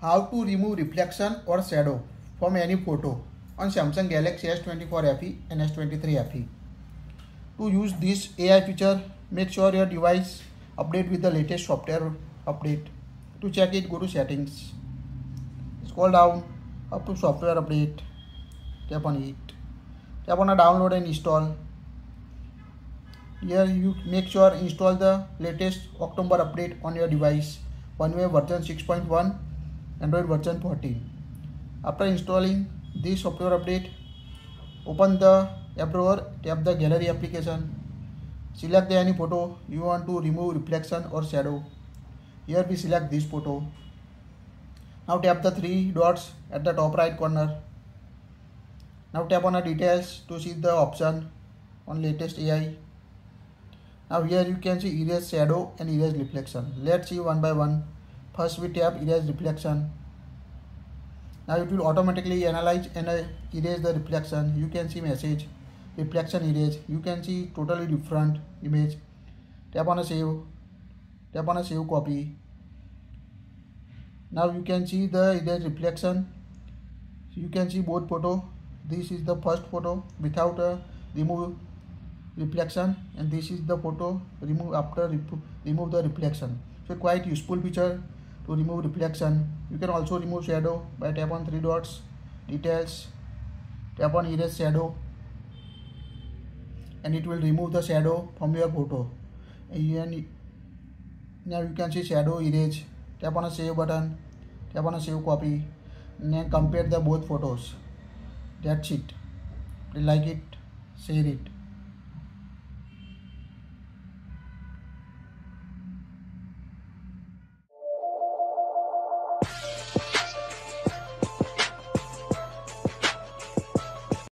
how to remove reflection or shadow from any photo on Samsung Galaxy S24 FE and S23 FE. To use this AI feature, make sure your device update with the latest software update. To check it, go to settings. Scroll down up to software update. Tap on it. Tap on a download and install. Here you make sure install the latest October update on your device. One UI version 6.1 Android version 14. After installing this software update, open the app drawer, tap the gallery application, select the any photo you want to remove reflection or shadow. Here we select this photo. Now tap the three dots at the top right corner. Now tap on the details to see the option on latest AI. Now here you can see erase shadow and erase reflection. Let's see one by one. First we tap erase reflection. Now it will automatically analyze and uh, erase the reflection. You can see message reflection erase. You can see totally different image. Tap on a save. Tap on a save copy. Now you can see the erase reflection. You can see both photo. This is the first photo without a remove reflection and this is the photo remove after remove the reflection so quite useful feature to remove reflection you can also remove shadow by tap on three dots details tap on erase shadow and it will remove the shadow from your photo and now you can see shadow erase tap on a save button tap on a save copy and then compare the both photos that's it like it share it